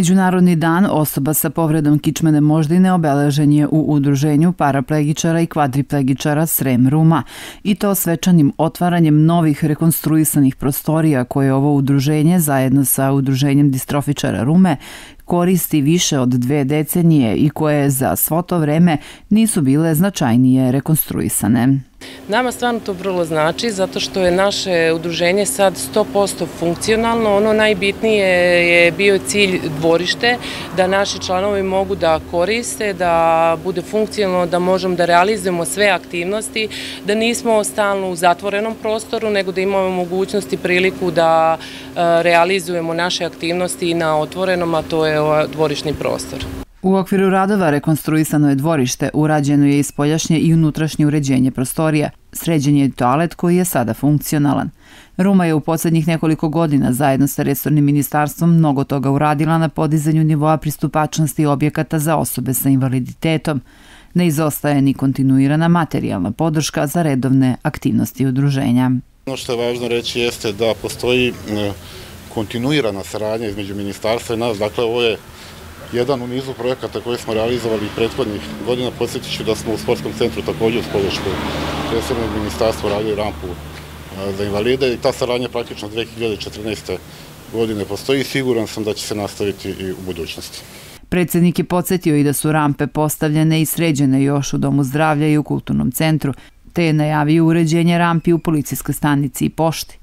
Međunarodni dan osoba sa povredom kičmene moždine obeležen je u udruženju paraplegičara i kvadriplegičara Srem Ruma i to svečanim otvaranjem novih rekonstruisanih prostorija koje ovo udruženje zajedno sa udruženjem distrofičara Rume koristi više od dve decenije i koje za svo to vreme nisu bile značajnije rekonstruisane. Nama stvarno to vrlo znači zato što je naše udruženje sad 100% funkcionalno. Ono najbitnije je bio cilj dvorište, da naši članovi mogu da koriste, da bude funkcionalno, da možemo da realizujemo sve aktivnosti, da nismo stalno u zatvorenom prostoru, nego da imamo mogućnost i priliku da e, realizujemo naše aktivnosti na otvorenom, a to je ovaj dvorišni prostor. U okviru radova rekonstruisano je dvorište, urađeno je ispoljašnje i unutrašnje uređenje prostorija, sređen je toalet koji je sada funkcionalan. Ruma je u poslednjih nekoliko godina zajedno sa resornim ministarstvom mnogo toga uradila na podizanju nivoa pristupačnosti objekata za osobe sa invaliditetom. Ne izostaje ni kontinuirana materijalna podrška za redovne aktivnosti udruženja. Ono što je važno reći jeste da postoji kontinuirana saradnja između ministarstva i nas, dakle ovo je jedan u nizu projekata koje smo realizovali prethodnih godina. Posjetit ću da smo u sportskom centru takođe u Spolješku resornog ministarstva radili rampu za invalide i ta saradnja praktično 2014. godine postoji i siguran sam da će se nastaviti i u budućnosti. Predsednik je podsjetio i da su rampe postavljene i sređene još u Domu zdravlja i u Kulturnom centru, te je najavio uređenje rampi u policijskoj stanici i pošti.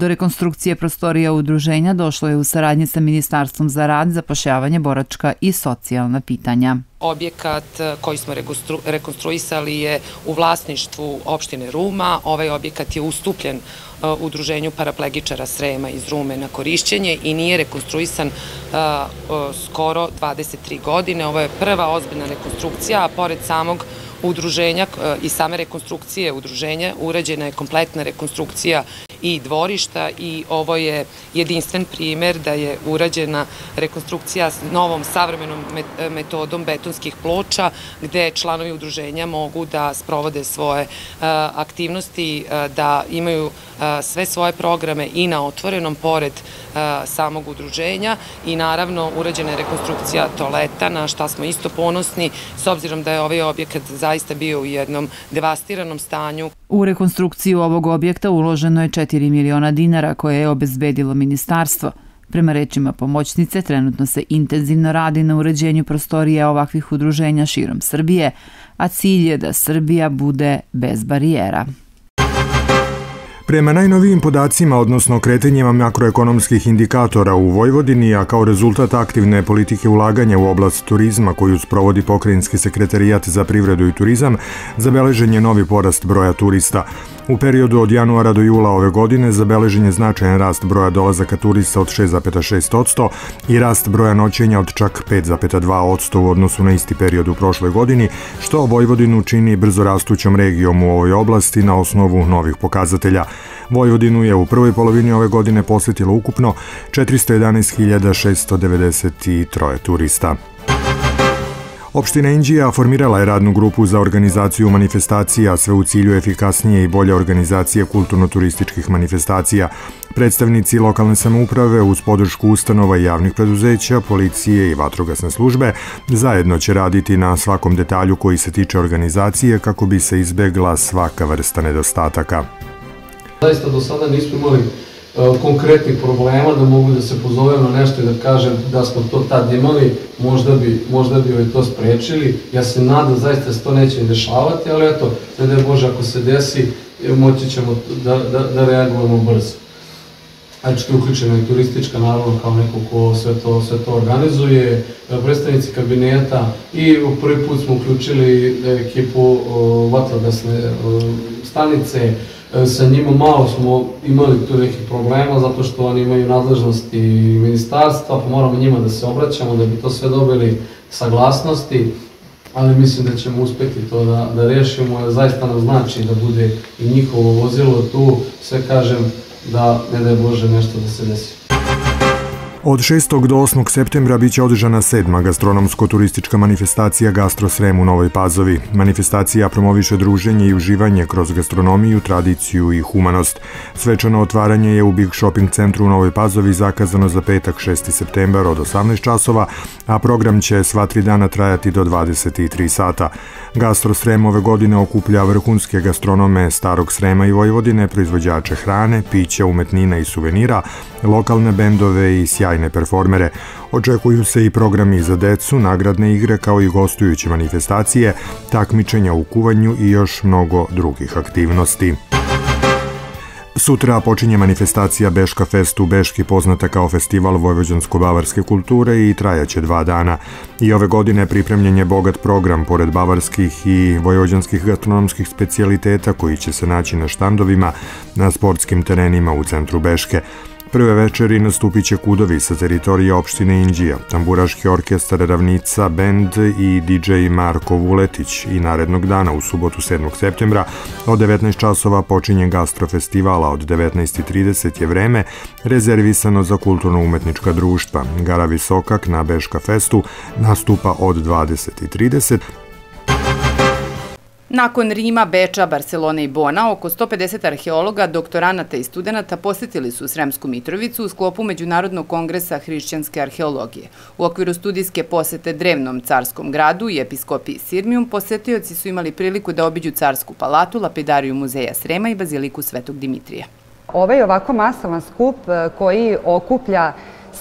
Do rekonstrukcije prostorija udruženja došlo je u saradnji sa Ministarstvom za rad, zapošljavanje, boračka i socijalna pitanja. Objekat e, koji smo rekonstruisali je u vlasništvu opštine Ruma. Ovaj objekat je ustupljen e, udruženju paraplegičara Srema iz Rume na korišćenje i nije rekonstruisan e, skoro 23 godine. Ovo je prva ozbiljna rekonstrukcija, a pored samog udruženja i same rekonstrukcije udruženja urađena je kompletna rekonstrukcija i dvorišta i ovo je jedinstven primer da je urađena rekonstrukcija s novom savremenom metodom betonskih ploča gde članovi udruženja mogu da sprovode svoje aktivnosti, da imaju sve svoje programe i na otvorenom pored samog udruženja i naravno urađena je rekonstrukcija toaleta na šta smo isto ponosni s obzirom da je ovaj objekat zaista bio u jednom devastiranom stanju. U rekonstrukciju ovog objekta uloženo je 4 miliona dinara koje je obezbedilo ministarstvo. Prema rečima pomoćnice, trenutno se intenzivno radi na uređenju prostorija ovakvih udruženja širom Srbije, a cilj je da Srbija bude bez barijera. Prema najnovijim podacima, odnosno kretenjima makroekonomskih indikatora u Vojvodini, a kao rezultat aktivne politike ulaganja u oblast turizma koju sprovodi pokrajinski sekretarijat za privredu i turizam, zabeležen je novi porast broja turista. U periodu od januara do jula ove godine zabeležen je značajan rast broja dolazaka turista od 6,6% i rast broja noćenja od čak 5,2% u odnosu na isti period u prošloj godini, što Vojvodinu čini brzo rastućom regijom u ovoj oblasti na osnovu novih pokazatelja. Vojvodinu je u prvoj polovini ove godine posetilo ukupno 411.693 turista. Opština Inđija formirala je radnu grupu za organizaciju manifestacija, sve u cilju efikasnije i bolje organizacije kulturno-turističkih manifestacija. Predstavnici lokalne samouprave uz podršku ustanova i javnih preduzeća, policije i vatrogasne službe zajedno će raditi na svakom detalju koji se tiče organizacije kako bi se izbegla svaka vrsta nedostataka. Zaista do sada nismo imali E, konkretnih problema, da mogu da se pozovem na nešto i da kažem da smo to tad imali, možda bi, možda bi to sprečili. Ja se nadam zaista da se to neće dešavati, ali eto, ne da je Bože ako se desi, moći ćemo da, da, da reagujemo brzo. Znači, je uključena i turistička, naravno, kao neko ko sve to, sve to organizuje, e, predstavnici kabineta i u prvi put smo uključili ekipu vatrogasne stanice, E, sa njima malo smo imali tu nekih problema zato što oni imaju nadležnosti ministarstva, pa moramo njima da se obraćamo da bi to sve dobili saglasnosti, ali mislim da ćemo uspeti to da, da rešimo, zaista nam znači da bude i njihovo vozilo tu, sve kažem da ne daj Bože nešto da se desi. Od 6. do 8. septembra biće održana sedma gastronomsko-turistička manifestacija Gastrosrem u Novoj Pazovi. Manifestacija promoviše druženje i uživanje kroz gastronomiju, tradiciju i humanost. Svečano otvaranje je u Big Shopping centru u Novoj Pazovi zakazano za petak 6. septembar od 18 časova, a program će sva tri dana trajati do 23 sata. Gastrosrem ove godine okuplja vrhunske gastronome Starog Srema i Vojvodine, proizvođače hrane, pića, umetnina i suvenira, lokalne bendove i sjajne performere. Očekuju se i programi za decu, nagradne igre kao i gostujuće manifestacije, takmičenja u kuvanju i još mnogo drugih aktivnosti. Sutra počinje manifestacija Beška Fest u Beški, poznata kao festival vojvođansko-bavarske kulture i trajaće dva dana. I ove godine pripremljen je bogat program pored bavarskih i vojvođanskih gastronomskih specijaliteta koji će se naći na štandovima na sportskim terenima u centru Beške. Prve večeri nastupit će kudovi sa teritorije opštine Inđija, tamburaški orkestar Ravnica, bend i DJ Marko Vuletić i narednog dana u subotu 7. septembra od 19 časova počinje gastrofestivala od 19.30 je vreme rezervisano za kulturno-umetnička društva. Gara Visokak na Beška festu nastupa od 20.30, Nakon Rima, Beča, Barcelone i Bona, oko 150 arheologa, doktoranata i studenta posetili su Sremsku Mitrovicu u sklopu Međunarodnog kongresa hrišćanske arheologije. U okviru studijske posete drevnom carskom gradu i episkopiji Sirmijum, posetioci su imali priliku da obiđu carsku palatu, lapidariju muzeja Srema i baziliku Svetog Dimitrija. Ovaj ovako masovan skup e, koji okuplja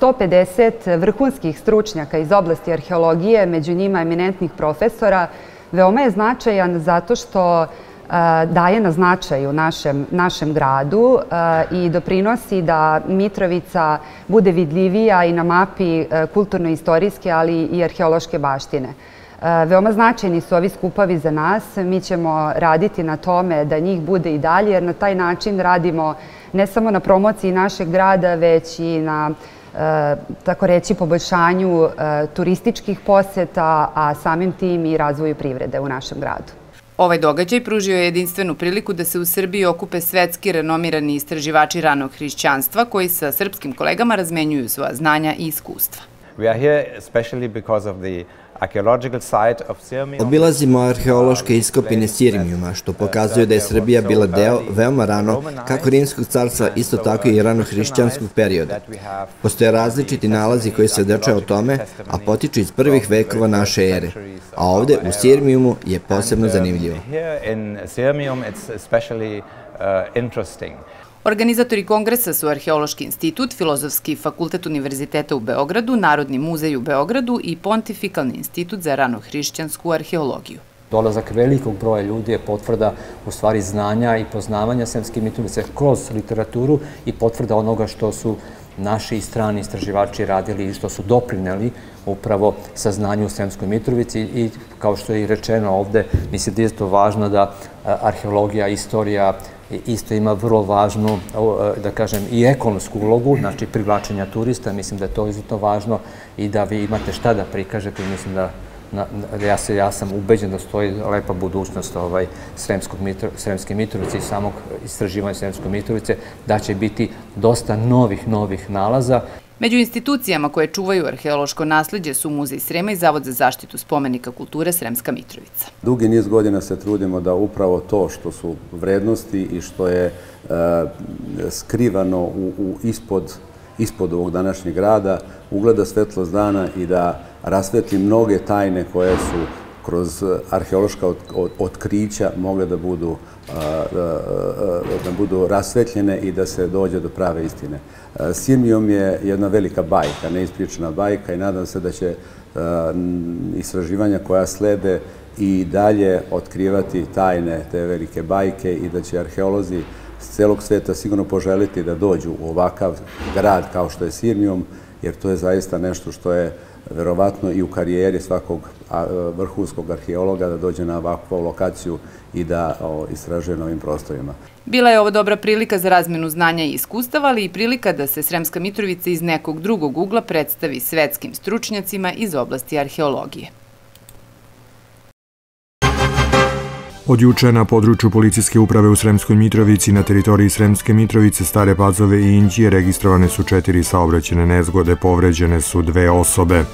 150 vrhunskih stručnjaka iz oblasti arheologije, među njima eminentnih profesora, Veoma je značajan zato što e, daje na značaju našem, našem gradu e, i doprinosi da Mitrovica bude vidljivija i na mapi e, kulturno-istorijske, ali i arheološke baštine. Veoma značajni su ovi skupovi za nas. Mi ćemo raditi na tome da njih bude i dalje, jer na taj način radimo ne samo na promociji našeg grada, već i na tako reći, poboljšanju e, turističkih poseta, a samim tim i razvoju privrede u našem gradu. Ovaj događaj pružio je jedinstvenu priliku da se u Srbiji okupe svetski renomirani istraživači ranog hrišćanstva koji sa srpskim kolegama razmenjuju svoja znanja i iskustva. We are here especially because of the Obilazimo arheološke iskopine Sirmijuma, što pokazuje da je Srbija bila deo veoma rano kako Rimskog carstva, isto tako i rano hrišćanskog perioda. Postoje različiti nalazi koji se odrečaju o tome, a potiču iz prvih vekova naše ere. A ovde u Sirmijumu je posebno zanimljivo. Organizatori kongresa su Arheološki institut, Filozofski fakultet Univerziteta u Beogradu, Narodni muzej u Beogradu i Pontifikalni institut za ranohrišćansku arheologiju. Dolazak velikog broja ljudi je potvrda u stvari znanja i poznavanja Sremske Mitrovice kroz literaturu i potvrda onoga što su naši i strani istraživači radili i što su doprineli upravo saznanju u Sremskoj Mitrovici i kao što je i rečeno ovde, mislim da je to važno da arheologija, istorija, isto ima vrlo važnu, da kažem, i ekonomsku ulogu, znači privlačenja turista, mislim da je to izuzetno važno i da vi imate šta da prikažete i mislim da na, ja, se, ja sam ubeđen da stoji lepa budućnost ovaj, Sremske Mitrovice i samog istraživanja Sremskog Mitrovice, da će biti dosta novih, novih nalaza. Među institucijama koje čuvaju arheološko nasledđe su Muzej Srema i Zavod za zaštitu spomenika kulture Sremska Mitrovica. Dugi niz godina se trudimo da upravo to što su vrednosti i što je e, skrivano u, ispod, ispod ovog današnjeg rada ugleda svetlost dana i da rasvetli mnoge tajne koje su kroz arheološka otkrića mogle da budu, da budu rasvetljene i da se dođe do prave istine. Sirmijom je jedna velika bajka, neispričana bajka i nadam se da će istraživanja koja slede i dalje otkrivati tajne te velike bajke i da će arheolozi s celog sveta sigurno poželiti da dođu u ovakav grad kao što je Sirmijom, jer to je zaista nešto što je verovatno i u karijeri svakog vrhunskog arheologa da dođe na ovakvu lokaciju i da istražuje na ovim prostorima. Bila je ovo dobra prilika za razmenu znanja i iskustava, ali i prilika da se Sremska Mitrovica iz nekog drugog ugla predstavi svetskim stručnjacima iz oblasti arheologije. Od juče na području policijske uprave u Sremskoj Mitrovici na teritoriji Sremske Mitrovice, Stare Pazove i Inđije registrovane su četiri saobraćene nezgode, povređene su dve osobe.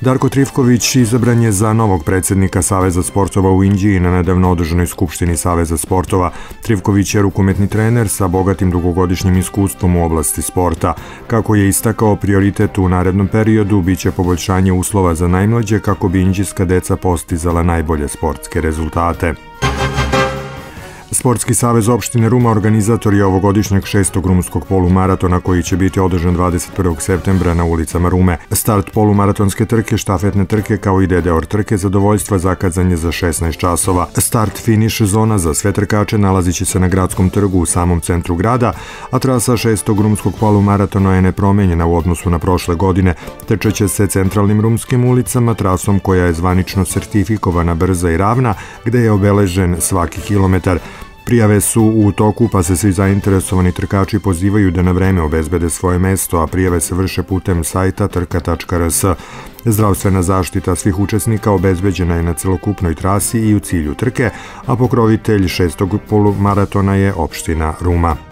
Darko Trivković izabran je za novog predsednika Saveza sportova u Indiji na nedavno održanoj Skupštini Saveza sportova. Trivković je rukometni trener sa bogatim dugogodišnjim iskustvom u oblasti sporta. Kako je istakao prioritet u narednom periodu, biće poboljšanje uslova za najmlađe kako bi indijska deca postizala najbolje sportske rezultate. Sportski savez opštine Ruma organizator je ovogodišnjeg šestog rumskog polumaratona koji će biti održan 21. septembra na ulicama Rume. Start polumaratonske trke, štafetne trke kao i DDOR trke zadovoljstva zakazan je za 16 časova. Start finiš zona za sve trkače nalazit će se na gradskom trgu u samom centru grada, a trasa šestog rumskog polumaratona je nepromenjena u odnosu na prošle godine. Trčeće se centralnim rumskim ulicama, trasom koja je zvanično sertifikovana brza i ravna, gde je obeležen svaki kilometar. Prijave su u toku pa se svi zainteresovani trkači pozivaju da na vreme obezbede svoje mesto, a prijave se vrše putem sajta trka.rs. Zdravstvena zaštita svih učesnika obezbeđena je na celokupnoj trasi i u cilju trke, a pokrovitelj šestog polumaratona je opština Ruma.